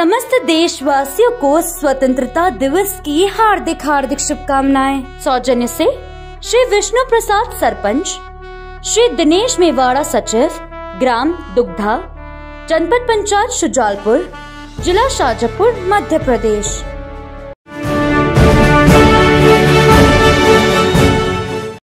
समस्त देशवासियों को स्वतंत्रता दिवस की हार्दिक हार्दिक शुभकामनाएँ। सौजन्य से श्री विष्णु प्रसाद सरपंच, श्री दिनेश मेवाड़ा सचिव, ग्राम दुग्धा, जनपद पंचायत शुजालपुर जिला शाजापुर, मध्य प्रदेश।